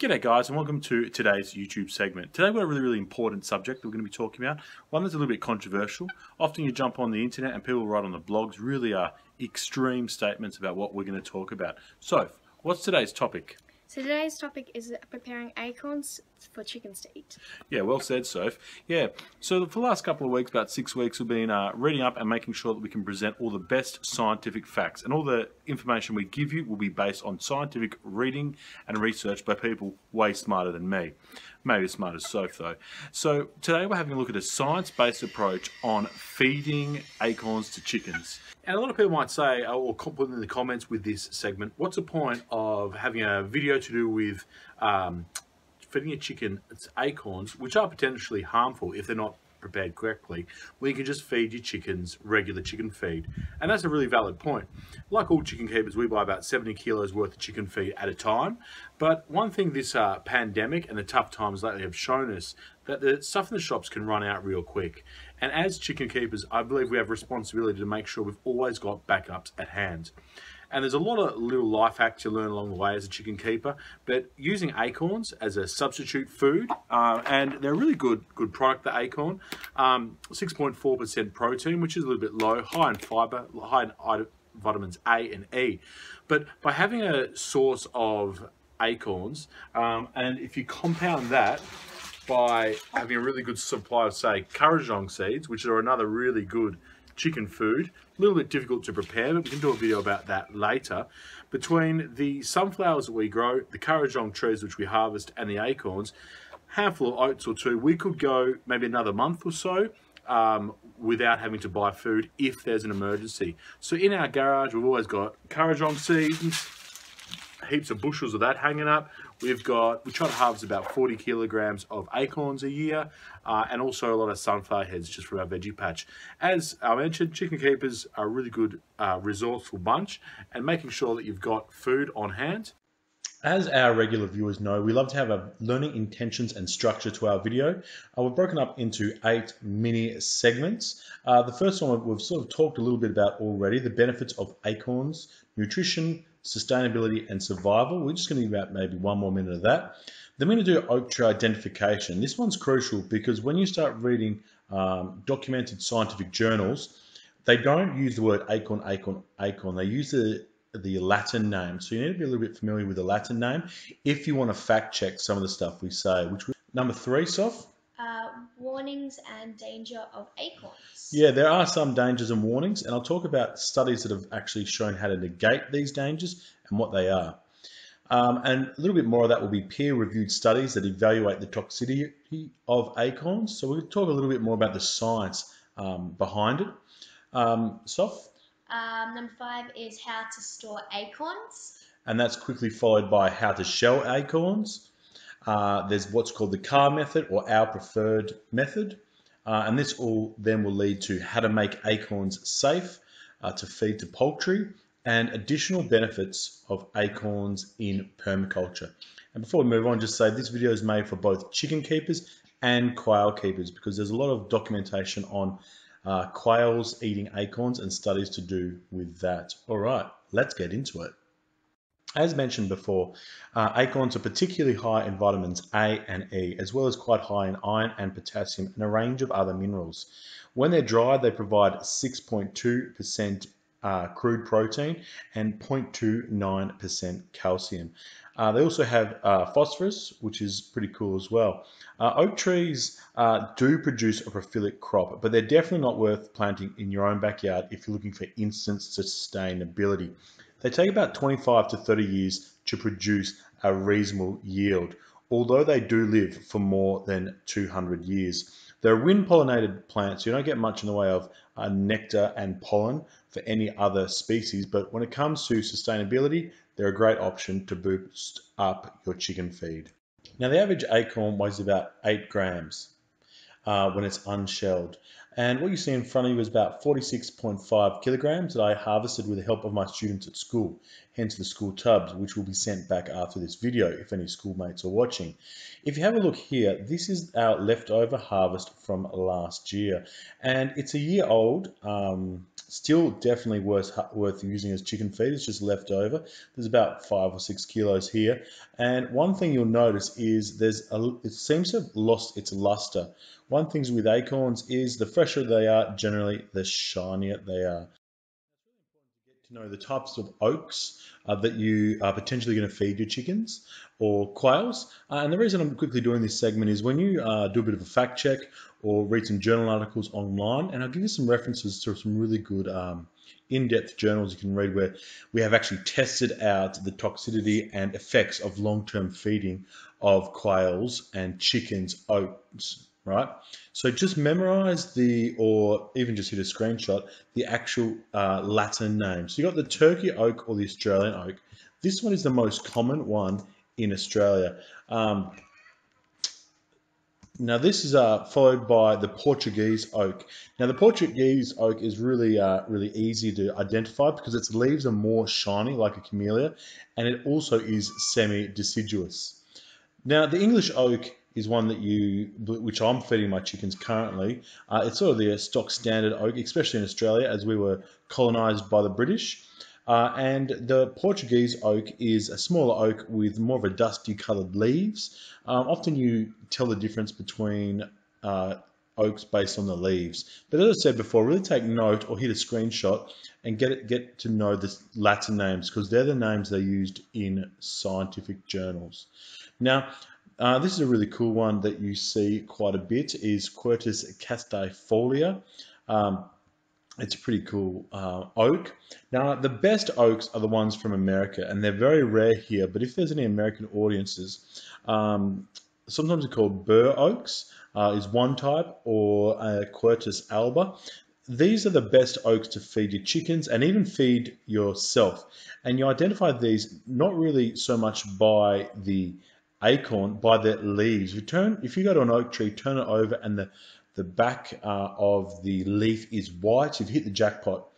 G'day guys and welcome to today's YouTube segment. Today we've got a really, really important subject that we're going to be talking about. One that's a little bit controversial. Often you jump on the internet and people write on the blogs really are extreme statements about what we're going to talk about. So, what's today's topic? So today's topic is preparing acorns for chickens to eat. Yeah, well said, Soph. Yeah, so for the last couple of weeks, about six weeks, we've been uh, reading up and making sure that we can present all the best scientific facts. And all the information we give you will be based on scientific reading and research by people way smarter than me. Maybe as smart as Soph, though. So today we're having a look at a science-based approach on feeding acorns to chickens. And a lot of people might say, or put in the comments with this segment, what's the point of having a video to do with um, feeding a chicken its acorns, which are potentially harmful if they're not prepared correctly, when you can just feed your chickens regular chicken feed. And that's a really valid point. Like all chicken keepers, we buy about 70 kilos worth of chicken feed at a time. But one thing this uh, pandemic and the tough times lately have shown us that the stuff in the shops can run out real quick. And as chicken keepers, I believe we have responsibility to make sure we've always got backups at hand. And there's a lot of little life hacks you learn along the way as a chicken keeper, but using acorns as a substitute food, uh, and they're a really good good product, the acorn. 6.4% um, protein, which is a little bit low, high in fiber, high in vitamins A and E. But by having a source of acorns, um, and if you compound that by having a really good supply of, say, kurrajong seeds, which are another really good chicken food. A little bit difficult to prepare, but we can do a video about that later. Between the sunflowers that we grow, the kurrajong trees which we harvest, and the acorns, handful of oats or two, we could go maybe another month or so um, without having to buy food if there's an emergency. So in our garage, we've always got kurrajong seeds, heaps of bushels of that hanging up. We've got, we try to harvest about 40 kilograms of acorns a year uh, and also a lot of sunflower heads just from our veggie patch. As I mentioned, chicken keepers are a really good uh, resourceful bunch and making sure that you've got food on hand as our regular viewers know, we love to have a learning intentions and structure to our video. Uh, we've broken up into eight mini segments. Uh, the first one we've sort of talked a little bit about already, the benefits of acorns, nutrition, sustainability and survival. We're just going to give out maybe one more minute of that. Then we're going to do oak tree identification. This one's crucial because when you start reading um, documented scientific journals, they don't use the word acorn, acorn, acorn. They use the the Latin name. So you need to be a little bit familiar with the Latin name if you want to fact check some of the stuff we say. Which number three, Soph? Warnings and danger of acorns. Yeah, there are some dangers and warnings, and I'll talk about studies that have actually shown how to negate these dangers and what they are. Um, and a little bit more of that will be peer-reviewed studies that evaluate the toxicity of acorns. So we'll talk a little bit more about the science um, behind it. Um, Soph? Um, number five is how to store acorns. And that's quickly followed by how to shell acorns. Uh, there's what's called the CAR method or our preferred method. Uh, and this all then will lead to how to make acorns safe uh, to feed to poultry and additional benefits of acorns in permaculture. And before we move on, just say this video is made for both chicken keepers and quail keepers because there's a lot of documentation on uh, quails eating acorns and studies to do with that. All right, let's get into it. As mentioned before, uh, acorns are particularly high in vitamins A and E, as well as quite high in iron and potassium and a range of other minerals. When they're dried, they provide 6.2% uh, crude protein and 0.29% calcium. Uh, they also have uh, phosphorus, which is pretty cool as well. Uh, oak trees uh, do produce a prolific crop, but they're definitely not worth planting in your own backyard if you're looking for instant sustainability. They take about 25 to 30 years to produce a reasonable yield, although they do live for more than 200 years. They're wind pollinated plants, you don't get much in the way of uh, nectar and pollen for any other species, but when it comes to sustainability, they're a great option to boost up your chicken feed. Now the average acorn weighs about 8 grams uh, when it's unshelled. And what you see in front of you is about 46.5 kilograms that I harvested with the help of my students at school, hence the school tubs, which will be sent back after this video if any schoolmates are watching. If you have a look here, this is our leftover harvest from last year. And it's a year old, um, still definitely worth, worth using as chicken feed, it's just left over. There's about five or six kilos here. And one thing you'll notice is there's a, it seems to have lost its luster. One thing with acorns is the fresher they are, generally the shinier they are. Get to know the types of oaks uh, that you are potentially going to feed your chickens or quails. Uh, and the reason I'm quickly doing this segment is when you uh, do a bit of a fact check or read some journal articles online, and I'll give you some references to some really good um, in-depth journals you can read where we have actually tested out the toxicity and effects of long-term feeding of quails and chickens oats right? So just memorize the, or even just hit a screenshot, the actual uh, Latin name. So you got the turkey oak or the Australian oak. This one is the most common one in Australia. Um, now this is uh, followed by the Portuguese oak. Now the Portuguese oak is really uh, really easy to identify because its leaves are more shiny like a camellia and it also is semi-deciduous. Now the English oak is one that you, which I'm feeding my chickens currently. Uh, it's sort of the stock standard oak, especially in Australia, as we were colonised by the British. Uh, and the Portuguese oak is a smaller oak with more of a dusty coloured leaves. Um, often you tell the difference between uh, oaks based on the leaves. But as I said before, really take note or hit a screenshot and get it, get to know the Latin names because they're the names they used in scientific journals. Now, uh, this is a really cool one that you see quite a bit is Quercus castifolia. Um, it's a pretty cool uh, oak. Now, the best oaks are the ones from America, and they're very rare here. But if there's any American audiences, um, sometimes they're called bur oaks, uh, is one type, or uh, Quercus alba. These are the best oaks to feed your chickens and even feed yourself. And you identify these not really so much by the acorn by the leaves. If you turn, if you go to an oak tree, turn it over, and the the back uh, of the leaf is white, you've hit the jackpot.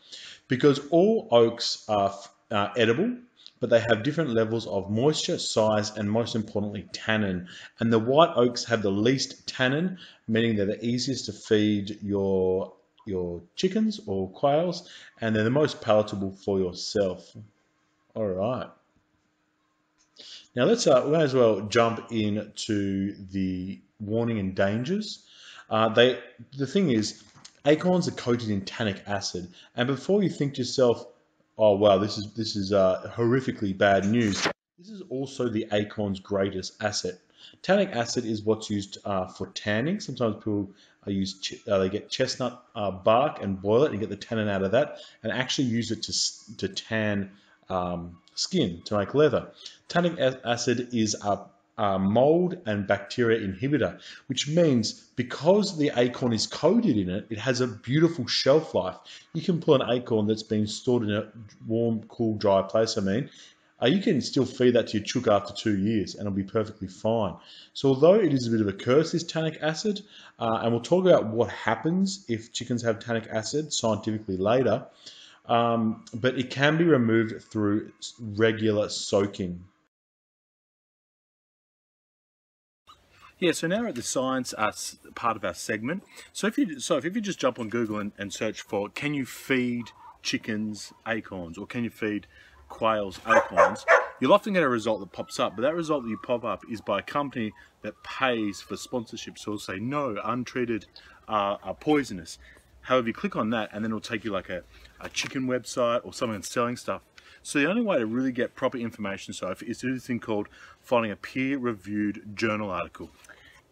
Because all oaks are uh, edible, but they have different levels of moisture, size, and most importantly, tannin. And the white oaks have the least tannin, meaning they're the easiest to feed your your chickens or quails, and they're the most palatable for yourself. All right. Now let's uh, we may as well jump into the warning and dangers. Uh, they the thing is, acorns are coated in tannic acid, and before you think to yourself, "Oh wow, this is this is uh, horrifically bad news," this is also the acorn's greatest asset. Tannic acid is what's used uh, for tanning. Sometimes people uh, use uh, they get chestnut uh, bark and boil it and get the tannin out of that, and actually use it to to tan um, skin to make leather. Tannic acid is a, a mold and bacteria inhibitor, which means because the acorn is coated in it, it has a beautiful shelf life. You can pull an acorn that's been stored in a warm, cool, dry place, I mean, uh, you can still feed that to your chook after two years and it'll be perfectly fine. So although it is a bit of a curse, this tannic acid, uh, and we'll talk about what happens if chickens have tannic acid scientifically later, um, but it can be removed through regular soaking. Yeah, so now we're at the science uh, part of our segment. So if you so if you just jump on Google and, and search for can you feed chickens acorns or can you feed quails acorns, you'll often get a result that pops up. But that result that you pop up is by a company that pays for sponsorship. So it'll say no, untreated uh, are poisonous. However, you click on that and then it'll take you like a, a chicken website or someone selling stuff. So the only way to really get proper information, so is to do this thing called finding a peer-reviewed journal article.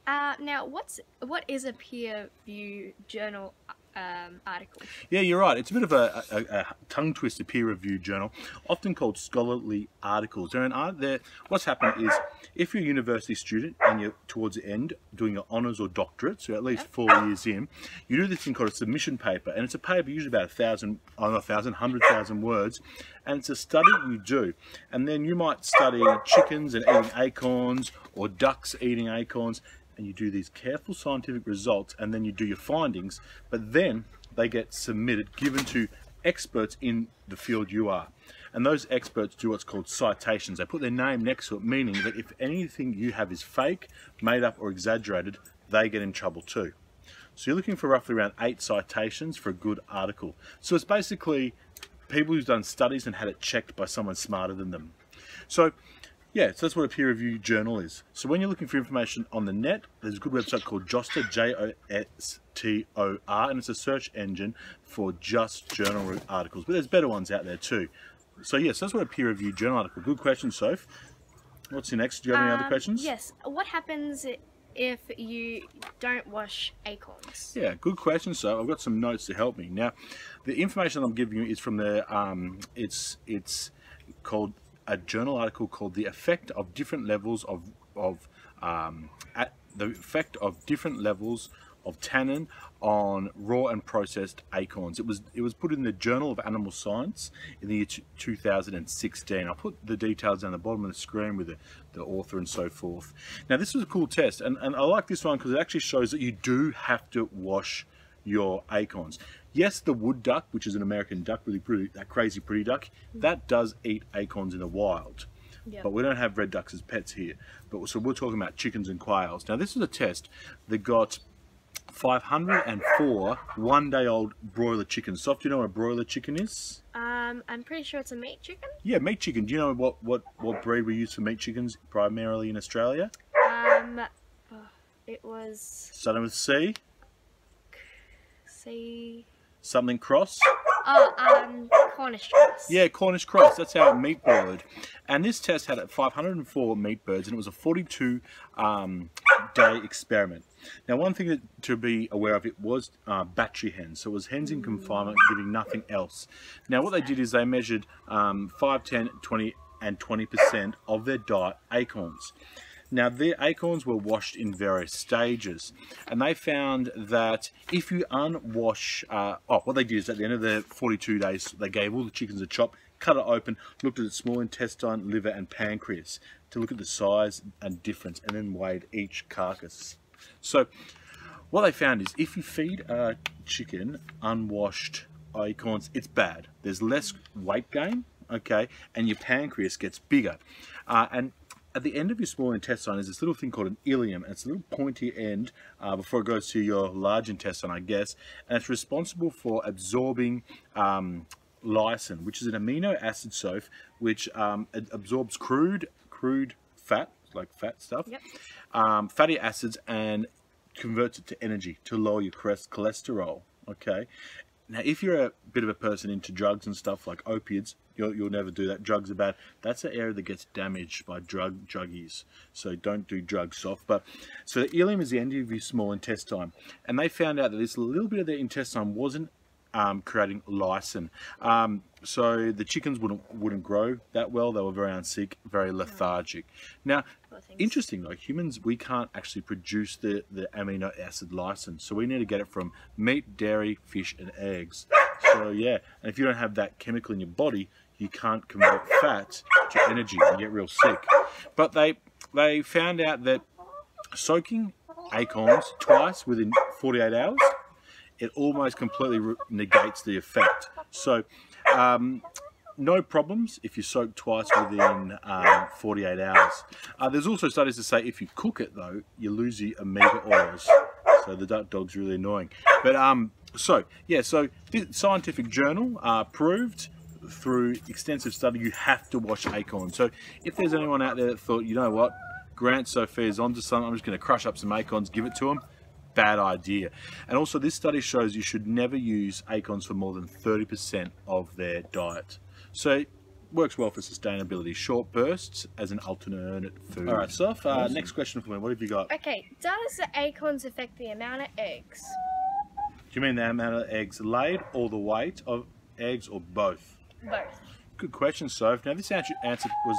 Uh, now, what's what is a peer-reviewed journal um, article. Yeah, you're right. It's a bit of a, a, a tongue twister peer reviewed journal, often called scholarly articles. They're an art. They're, what's happened is if you're a university student and you're towards the end doing your honours or doctorate, so at least four years in, you do this thing called a submission paper, and it's a paper usually about a thousand, oh, not a thousand, hundred thousand words, and it's a study you do. And then you might study chickens and eating acorns or ducks eating acorns and you do these careful scientific results and then you do your findings, but then they get submitted, given to experts in the field you are. And those experts do what's called citations. They put their name next to it, meaning that if anything you have is fake, made up, or exaggerated, they get in trouble too. So you're looking for roughly around eight citations for a good article. So it's basically people who've done studies and had it checked by someone smarter than them. So yeah, so that's what a peer review journal is. So when you're looking for information on the net, there's a good website called Jostor, J-O-S-T-O-R, and it's a search engine for just journal articles. But there's better ones out there too. So yes, that's what a peer review journal article. Good question, Soph. What's your next? Do you have any other Um, questions? Yes. What happens if you don't wash acorns? Yeah, good question. So I've got some notes to help me. Now, the information I'm giving you is from the um, it's it's called a journal article called "The Effect of Different Levels of of um, the effect of different levels of tannin on raw and processed acorns." It was it was put in the Journal of Animal Science in the year 2016. I'll put the details down the bottom of the screen with the, the author and so forth. Now, this was a cool test, and, and I like this one because it actually shows that you do have to wash your acorns. Yes, the wood duck, which is an American duck, really pretty, that crazy pretty duck, that does eat acorns in the wild. Yeah. But we don't have red ducks as pets here. But so we're talking about chickens and quails. Now this is a test that got 504 one-day-old broiler chickens. Soph, do you know what a broiler chicken is? Um, I'm pretty sure it's a meat chicken. Yeah, meat chicken. Do you know what what what breed we use for meat chickens primarily in Australia? Um, oh, it was Starting with C, see. Something cross. Oh, um, Cornish choice. Yeah, Cornish cross. That's our meat bird. And this test had 504 meat birds, and it was a 42 um, day experiment. Now, one thing that, to be aware of it was uh, battery hens. So it was hens in confinement, giving nothing else. Now, what they did is they measured um, 5, 10, 20, and 20% of their diet acorns. Now, their acorns were washed in various stages, and they found that if you unwash, uh, oh, what they did is at the end of the 42 days, they gave all the chickens a chop, cut it open, looked at its small intestine, liver, and pancreas to look at the size and difference, and then weighed each carcass. So, what they found is if you feed a chicken unwashed acorns, it's bad. There's less weight gain, okay, and your pancreas gets bigger. Uh, and at the end of your small intestine is this little thing called an ileum, and it's a little pointy end uh, before it goes to your large intestine, I guess, and it's responsible for absorbing um, lysine, which is an amino acid soap which um, absorbs crude crude fat, like fat stuff, Yep. um, fatty acids, and converts it to energy to lower your cholesterol. Okay. Now, if you're a bit of a person into drugs and stuff like opiates, you'll, you'll never do that. Drugs are bad. That's an area that gets damaged by drug druggies. So don't do drugs Soph. But so the ileum is the end of your small intestine, and they found out that this little bit of their intestine wasn't um, creating lysine. Um, so the chickens wouldn't wouldn't grow that well. They were very unsick, very lethargic. Now, things. interesting though, humans we can't actually produce the the amino acid lysine, so we need to get it from meat, dairy, fish, and eggs. So yeah, and if you don't have that chemical in your body, you can't convert fat to energy and get real sick. But they they found out that soaking acorns twice within 48 hours it almost completely negates the effect. So, um, no problems if you soak twice within um, 48 hours. Uh, there's also studies to say if you cook it though, you lose the omega oils. So the duck dog's really annoying. But um, so yeah, so scientific journal uh, proved through extensive study you have to wash acorns. So if there's anyone out there that thought, you know what, Grant Sophia's onto something, I'm just going to crush up some acorns, give it to them bad idea. And also, this study shows you should never use acorns for more than 30% of their diet. So, it works well for sustainability. Short bursts as an alternate food. All right, Soph, uh, next question for me. What have you got? Okay, does the acorns affect the amount of eggs? Do you mean the amount of eggs laid or the weight of eggs or both? Both. Good question, Soph. Now, this answer, answer was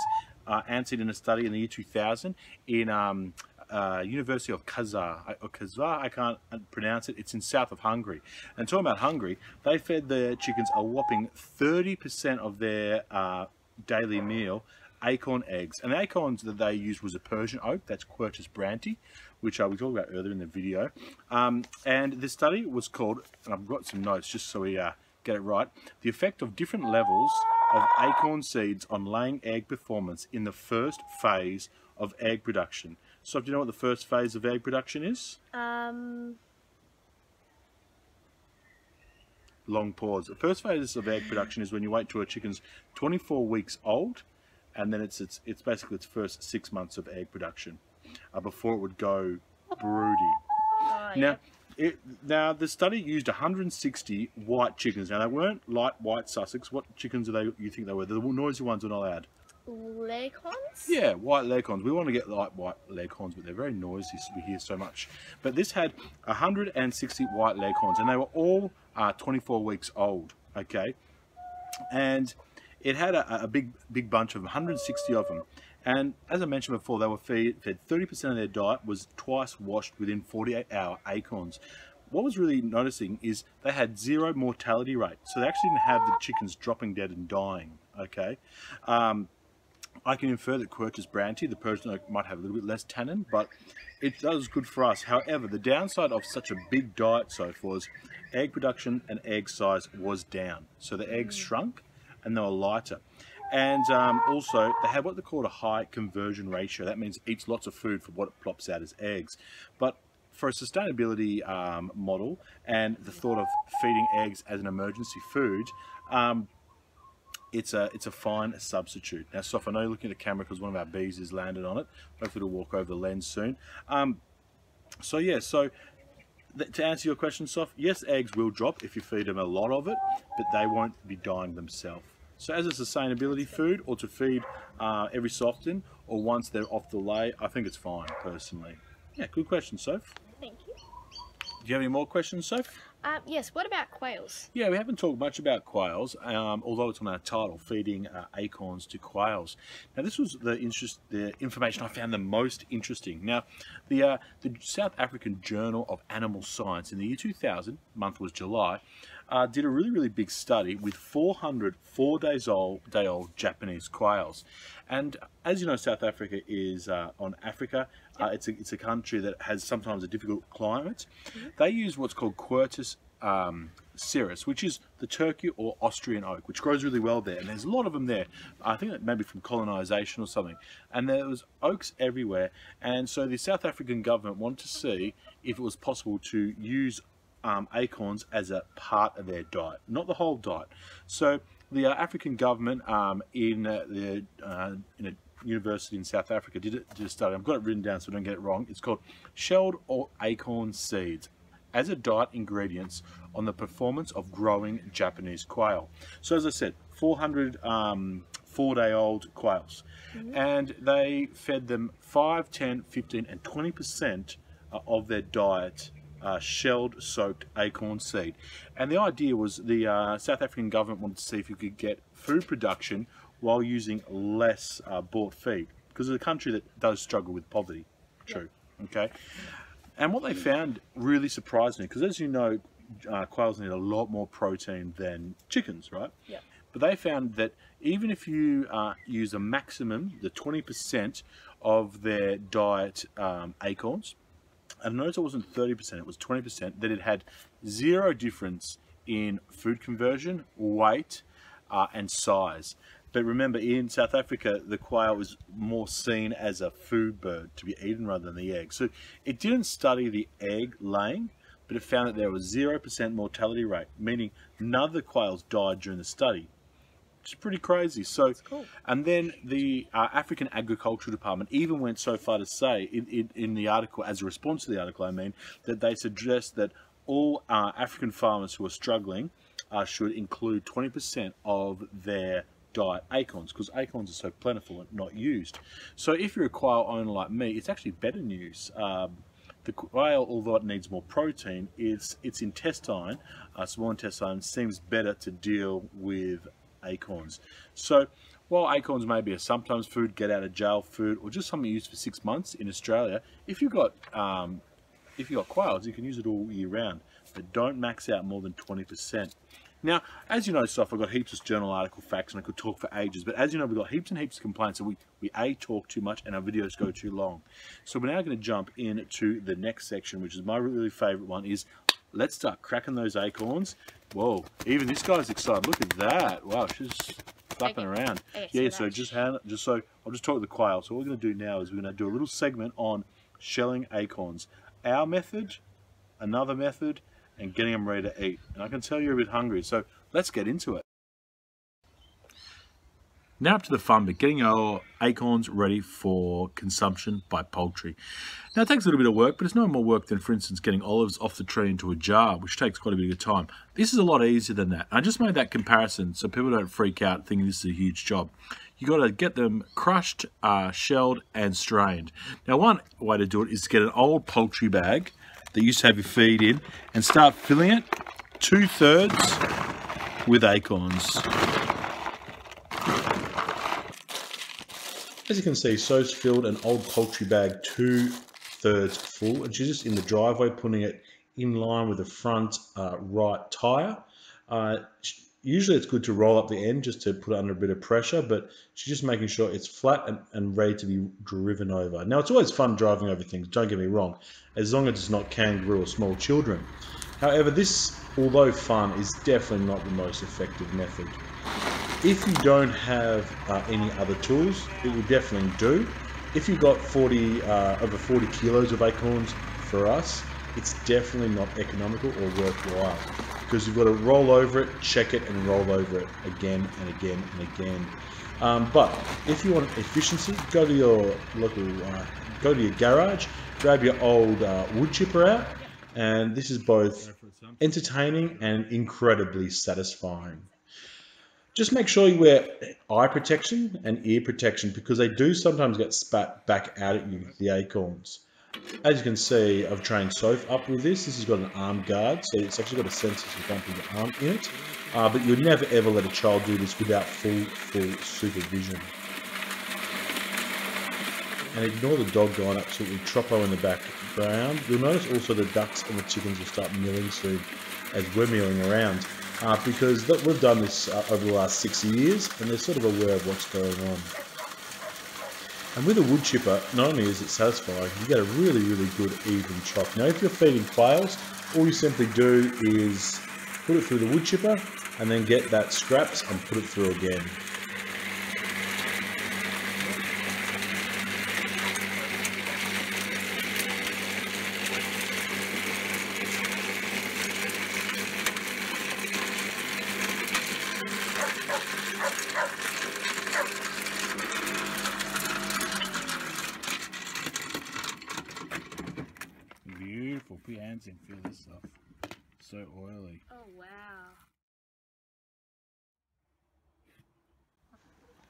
uh, answered in a study in the year 2000 in um, uh, University of Kazar, or Kazar, I can't pronounce it. It's in south of Hungary. And talking about Hungary, they fed the chickens a whopping 30% of their uh, daily meal acorn eggs. And the acorns that they used was a Persian oak, that's Quercus brantii, which uh, we talked about earlier in the video. Um, and the study was called, and I've got some notes just so we uh, get it right, the effect of different levels of acorn seeds on laying egg performance in the first phase of egg production. So do you know what the first phase of egg production is? Um, long pause. The first phase of egg production is when you wait till a chicken's 24 weeks old, and then it's it's, it's basically its first six months of egg production uh, before it would go broody. oh. Now, it, now the study used 160 white chickens. Now they weren't light white Sussex. What chickens are they? You think they were? The noisy ones are not allowed. Leghorns? Yeah, white leghorns. We want to get light white leghorns, but they're very noisy. So we hear so much. But this had 160 white leghorns, and they were all uh, 24 weeks old. Okay, and it had a, a big, big bunch of them, 160 of them. And as I mentioned before, they were fed, fed 30% of their diet was twice washed within 48 hour acorns. What was really noticing is they had zero mortality rate. So they actually didn't have the chickens dropping dead and dying. Okay. Um, I can infer that Quercus brantii, the Persian oak, might have a little bit less tannin, but it does good for us. However, the downside of such a big diet so far was egg production and egg size was down. So the eggs shrunk and they were lighter. And um, also, they have what they call a high conversion ratio. That means it eats lots of food for what it plops out as eggs. But for a sustainability um, model and the thought of feeding eggs as an emergency food, um, it's a it's a fine substitute. Now, Soph, I know you're looking at the camera because one of our bees has landed on it. Hopefully, it'll walk over the lens soon. Um, so yeah, so to answer your question, Soph, yes, eggs will drop if you feed them a lot of it, but they won't be dying themselves. So as a sustainability food, or to feed uh, every so often, or once they're off the lay, I think it's fine personally. Yeah, good question, Soph. Thank you. Do you have any more questions, Soph? Um, yes, what about quails? Yeah, we haven't talked much about quails, um, although it's on our title, feeding uh, acorns to quails. Now, this was the interest, the information I found the most interesting. Now, the uh, the South African Journal of Animal Science in the year 2000, month was July, uh, did a really really big study with 400 four days old day old Japanese quails, and as you know, South Africa is uh, on Africa. Uh, it's a it's a country that has sometimes a difficult climate. They use what's called Quercus um, cerris, which is the Turkey or Austrian oak, which grows really well there. And there's a lot of them there. I think that maybe from colonization or something. And there was oaks everywhere. And so the South African government wanted to see if it was possible to use um, acorns as a part of their diet, not the whole diet. So the uh, African government um, in uh, the uh, in a university in South Africa did, it, did a study. I've got it written down so I don't get it wrong. It's called shelled or acorn seeds as a diet ingredients on the performance of growing Japanese quail. So as I said, 400 um, four-day-old quails, and they fed them 5, 10, 15, and 20 percent of their diet. Uh, shelled soaked acorn seed. And the idea was the uh, South African government wanted to see if you could get food production while using less uh, bought feed because it's a country that does struggle with poverty. True. Okay. And what they found really surprised me, because as you know, uh, quails need a lot more protein than chickens, right? Yeah. But they found that even if you uh, use a maximum, the 20% of their diet um, acorns, and notice it wasn't 30%, it was 20%, that it had zero difference in food conversion, weight, uh, and size. But remember, in South Africa, the quail was more seen as a food bird to be eaten rather than the egg. So it didn't study the egg laying, but it found that there was 0% mortality rate, meaning none of the quails died during the study. Which is pretty crazy. So, cool. and then the uh, African Agricultural Department even went so far to say in, in, in the article, as a response to the article, I mean, that they suggest that all uh, African farmers who are struggling uh, should include 20% of their diet acorns because acorns are so plentiful and not used. So if you're a quail owner like me, it's actually better news. Um, the quail, although it needs more protein, its its intestine, uh, small intestine, seems better to deal with acorns. So while acorns may be a sometimes food, get out of jail food, or just something used for six months in Australia, if you've got um, if you've got quails, you can use it all year round, but don't max out more than 20%. Now, as you know, Soph, I've got heaps of journal article facts and I could talk for ages, but as you know, we've got heaps and heaps of complaints that we, we A, talk too much and our videos go too long. So we're now going to jump into the next section, which is my really favourite one, is let's start cracking those acorns. Whoa, even this guy's excited. Look at that. Wow, she's flapping Okay. around. Okay, Yeah, so so just hand, just so I'll just talk to the quail. So what we're going to do now is we're going to do a little segment on shelling acorns. Our method, another method, and getting them ready to eat. And I can tell you're a bit hungry, so let's get into it. Now up to the fun bit, getting our acorns ready for consumption by poultry. Now it takes a little bit of work, but it's no more work than, for instance, getting olives off the tree into a jar, which takes quite a bit of time. This is a lot easier than that. I just made that comparison so people don't freak out thinking this is a huge job. You got to get them crushed, uh, shelled, and strained. Now one way to do it is to get an old poultry bag that you used to have your feed in and start filling it two thirds with acorns. As you can see, Soph's filled an old poultry bag two thirds full, and she's just in the driveway putting it in line with the front uh, right tyre. Uh, usually it's good to roll up the end just to put it under a bit of pressure, but she's just making sure it's flat and, and ready to be driven over. Now, it's always fun driving over things, don't get me wrong, as long as it's not kangaroo or small children. However, this, although fun, is definitely not the most effective method. If you don't have uh, any other tools, it will definitely do. If you've got 40, uh, over 40 kilos of acorns for us, it's definitely not economical or worthwhile because you've got to roll over it, check it, and roll over it again and again and again. Um, but if you want efficiency, go to your local, uh, go to your garage, grab your old uh, wood chipper out, and this is both entertaining and incredibly satisfying. Just make sure you wear eye protection and ear protection because they do sometimes get spat back out at you, the acorns. As you can see, I've trained Soph up with this. This has got an arm guard, so it's actually got a sensor to bump your arm in it. Uh, but you'd never ever let a child do this without full, full supervision. And ignore the dog going absolutely troppo in the background. You'll notice also the ducks and the chickens will start milling soon as we're milling around. Uh, because we've done this uh, over the last six years and they're sort of aware of what's going on. And with a wood chipper, not only is it satisfying, you get a really, really good even chop. Now, if you're feeding quails, all you simply do is put it through the wood chipper and then get that scraps and put it through again. Beautiful. Put your hands in, feel this stuff. So oily. Oh wow.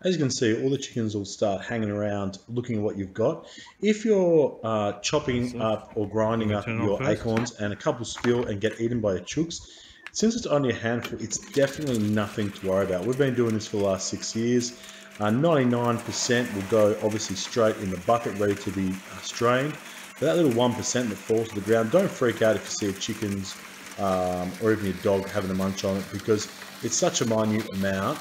As you can see, all the chickens will start hanging around looking at what you've got. If you're uh, chopping up or grinding up turn it on your acorns and a couple spill and get eaten by your chooks, since it's only a handful, it's definitely nothing to worry about. We've been doing this for the last six years. Uh, 99% will go obviously straight in the bucket, ready to be uh, strained. But that little 1% that falls to the ground, don't freak out if you see a chicken's um, or even your dog having a munch on it because it's such a minute amount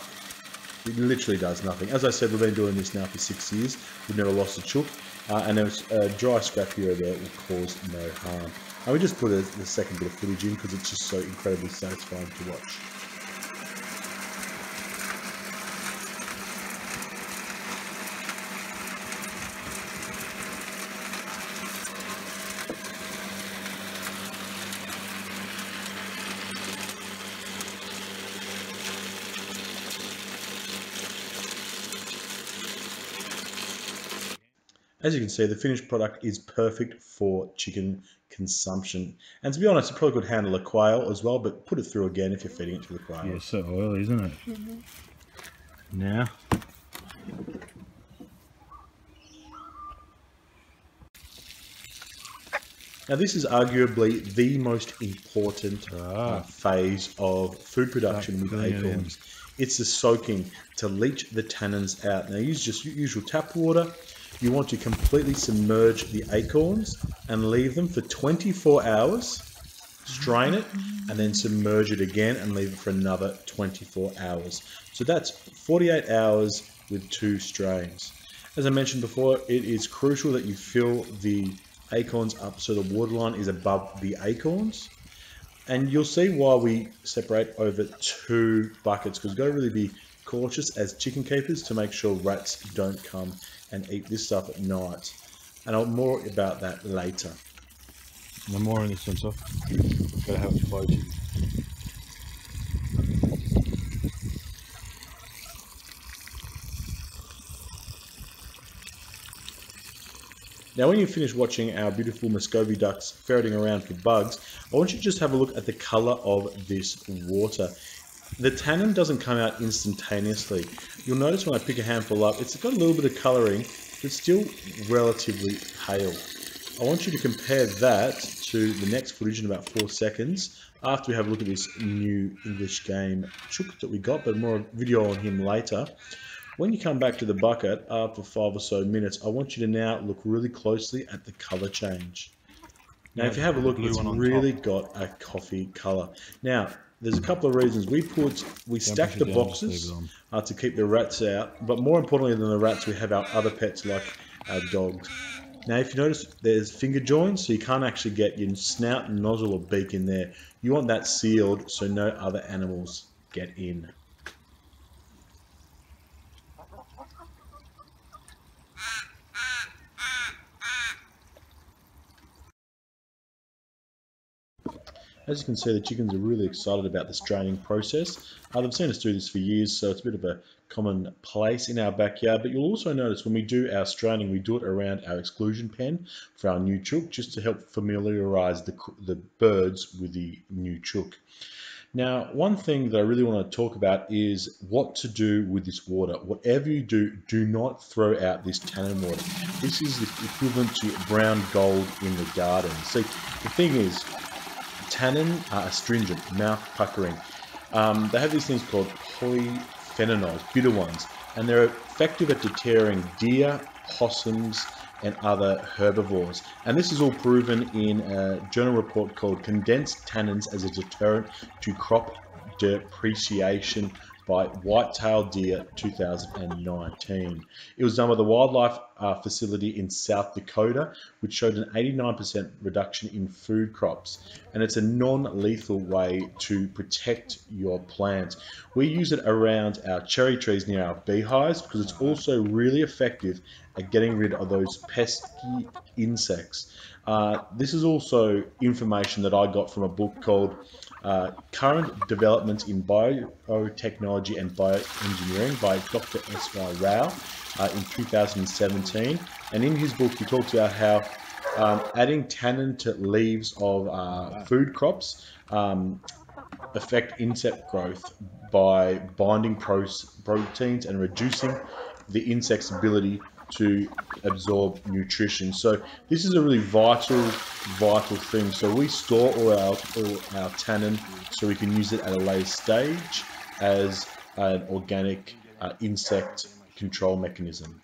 it literally does nothing. As I said, we've been doing this now for six years. We've never lost a chook. Uh, and a dry scrap here that will cause no harm. And we just put a, the second bit of footage in because it's just so incredibly satisfying to watch. As you can see, the finished product is perfect for chicken consumption. And to be honest, it probably could handle a quail as well, but put it through again if you're feeding it to the quail. Yeah, so oily, isn't it? Now. Now, this is arguably the most important uh, Ah. phase of food production Start with filling it in. acorns. It's the soaking to leach the tannins out. Now, use just usual tap water. You want to completely submerge the acorns and leave them for 24 hours strain it, and then submerge it again and leave it for another 24 hours. So that's 48 hours with two strains. As I mentioned before, it is crucial that you fill the acorns up so the waterline is above the acorns. And you'll see why we separate over two buckets because we've got to really be cautious as chicken keepers to make sure rats don't come and eat this stuff at night. And I'll more about that later. No more in the center. Gotta have it floating. Now when you finish watching our beautiful Muscovy ducks ferreting around for bugs, I want you to just have a look at the colour of this water. The tannin doesn't come out instantaneously. You'll notice when I pick a handful up, it's got a little bit of colouring, but still relatively pale. I want you to compare that to the next footage in about four seconds after we have a look at this new English game chook that we got, but more video on him later. When you come back to the bucket after five or so minutes, I want you to now look really closely at the color change. Now, if you have a look, it's really got a coffee color. Now, there's a couple of reasons. We put, we stack the boxes just leave it uh, to keep the rats out, but more importantly than the rats, we have our other pets like our dogs. Now, if you notice, there's finger joints, so you can't actually get your snout, nozzle, or beak in there. You want that sealed so no other animals get in. As you can see, the chickens are really excited about this draining process. Uh, they've seen us do this for years, so it's a bit of a common place in our backyard. But you'll also notice when we do our straining, we do it around our exclusion pen for our new chook, just to help familiarise the, the birds with the new chook. Now, one thing that I really want to talk about is what to do with this water. Whatever you do, do not throw out this tannin water. This is equivalent to brown gold in the garden. See, the thing is, tannin are astringent, mouth puckering. Um, they have these things called polyphenols, bitter ones, and they're effective at deterring deer, possums, and other herbivores. And this is all proven in a journal report called Condensed Tannins as a Deterrent to Crop Depredation by Whitetail Deer 2019. It was done by the Wildlife uh, Facility in South Dakota, which showed an 89% reduction in food crops. And it's a non-lethal way to protect your plants. We use it around our cherry trees near our beehives because it's also really effective at getting rid of those pesky insects. Uh, this is also information that I got from a book called uh, Current Developments in Biotechnology and Bioengineering by Dr. S.Y. Rao uh, in 2017. And in his book, he talks about how um, adding tannin to leaves of uh, food crops um, affect insect growth by binding proteins and reducing the insect's ability to absorb nutrition. So this is a really vital, vital thing. So we store all our, all our tannin so we can use it at a later stage as an organic uh, insect control mechanism.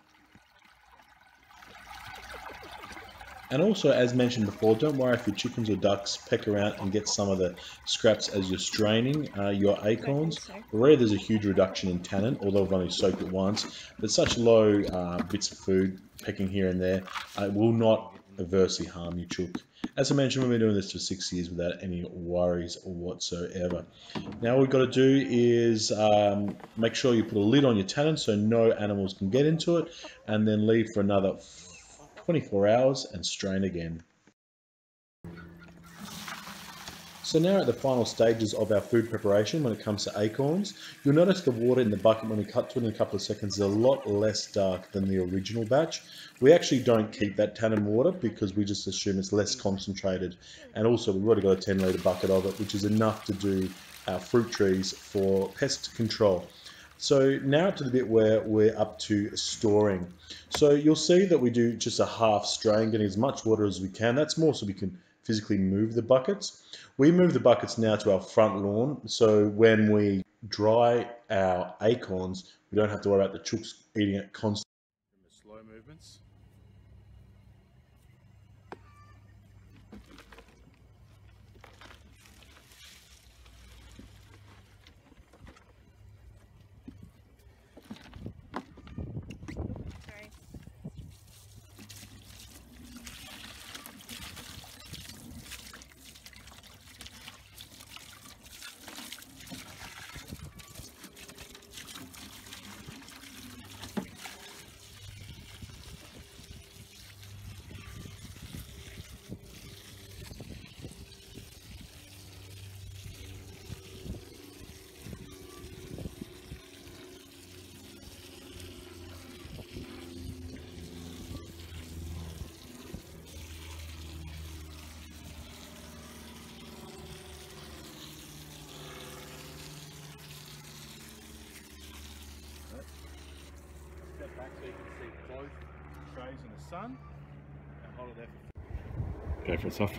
And also, as mentioned before, don't worry if your chickens or ducks peck around and get some of the scraps as you're straining uh, your acorns. Already there's a huge reduction in tannin, although I've only soaked it once. But such low uh, bits of food pecking here and there uh, will not adversely harm your chook. As I mentioned, we've been doing this for six years without any worries whatsoever. Now what we've got to do is um, make sure you put a lid on your tannin so no animals can get into it and then leave for another 24 hours and strain again. So now at the final stages of our food preparation when it comes to acorns, you'll notice the water in the bucket when we cut to it in a couple of seconds is a lot less dark than the original batch. We actually don't keep that tannin water because we just assume it's less concentrated. And also we've already got a 10 litre bucket of it, which is enough to do our fruit trees for pest control. So now to the bit where we're up to storing. So you'll see that we do just a half strain, getting as much water as we can. That's more so we can physically move the buckets. We move the buckets now to our front lawn. So when we dry our acorns, we don't have to worry about the chooks eating it constantly. Slow movements. Trays in the sun and hold it there for Go for it, Soph.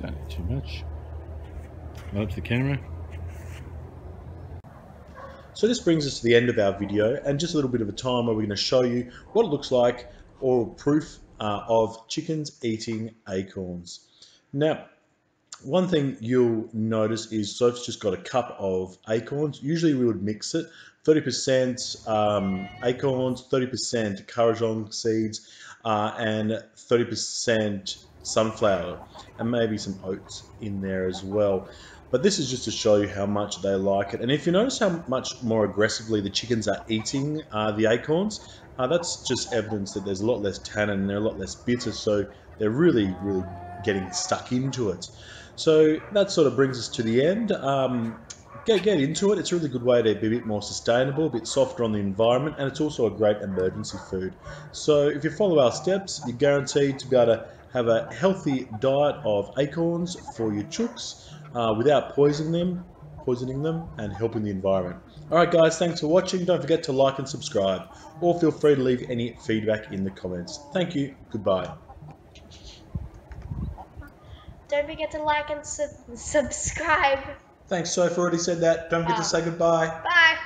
Don't need too much. Right up to the camera. So this brings us to the end of our video and just a little bit of a time where we're going to show you what it looks like or proof uh, of chickens eating acorns. Now, one thing you'll notice is Soph's just got a cup of acorns. Usually we would mix it, 30% um, acorns, 30% Currajong seeds, uh, and 30% sunflower, and maybe some oats in there as well. But this is just to show you how much they like it. And if you notice how much more aggressively the chickens are eating uh, the acorns, uh, that's just evidence that there's a lot less tannin and they're a lot less bitter. So they're really, really getting stuck into it. So that sort of brings us to the end. Um, get, get into it. It's a really good way to be a bit more sustainable, a bit softer on the environment, and it's also a great emergency food. So if you follow our steps, you're guaranteed to be able to have a healthy diet of acorns for your chooks uh, without poisoning them, poisoning them, and helping the environment. All right, guys, thanks for watching. Don't forget to like and subscribe, or feel free to leave any feedback in the comments. Thank you. Goodbye. Don't forget to like and sub- subscribe. Thanks, Soph. Already said that. Don't forget Oh. to say goodbye. Bye.